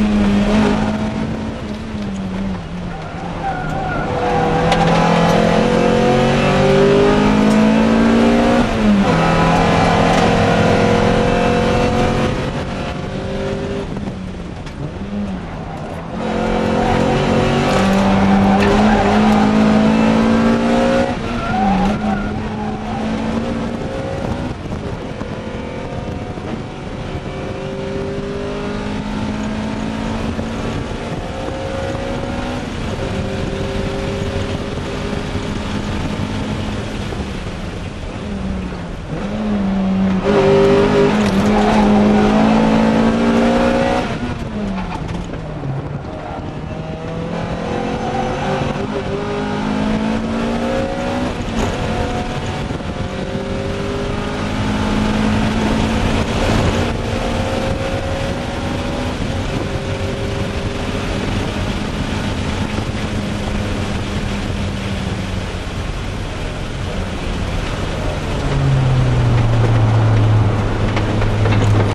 Mm-hmm.